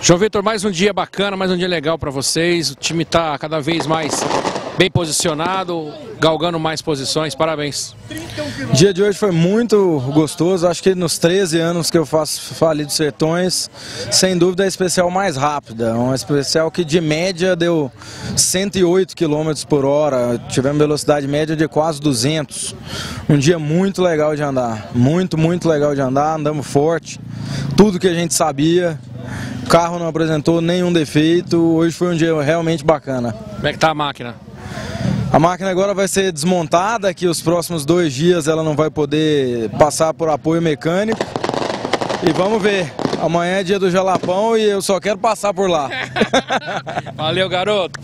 João Vitor, mais um dia bacana, mais um dia legal para vocês. O time está cada vez mais bem posicionado, galgando mais posições. Parabéns. O dia de hoje foi muito gostoso. Acho que nos 13 anos que eu faço Fali dos Sertões, sem dúvida é a especial mais rápida. Uma especial que de média deu 108 km por hora. Tivemos velocidade média de quase 200. Um dia muito legal de andar. Muito, muito legal de andar. Andamos forte. Tudo que a gente sabia. O carro não apresentou nenhum defeito. Hoje foi um dia realmente bacana. Como é que tá a máquina? A máquina agora vai ser desmontada, que os próximos dois dias ela não vai poder passar por apoio mecânico. E vamos ver, amanhã é dia do Jalapão e eu só quero passar por lá. Valeu, garoto.